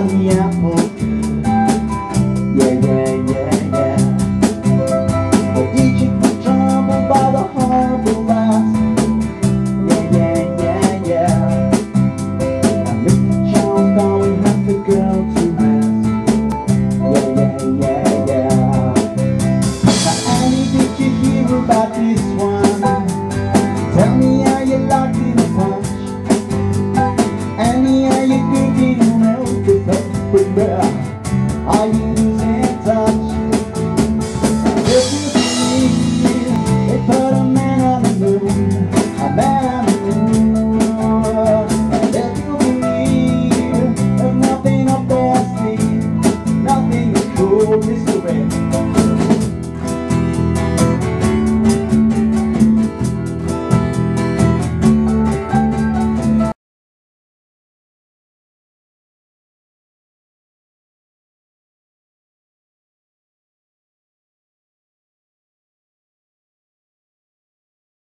mia